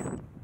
you.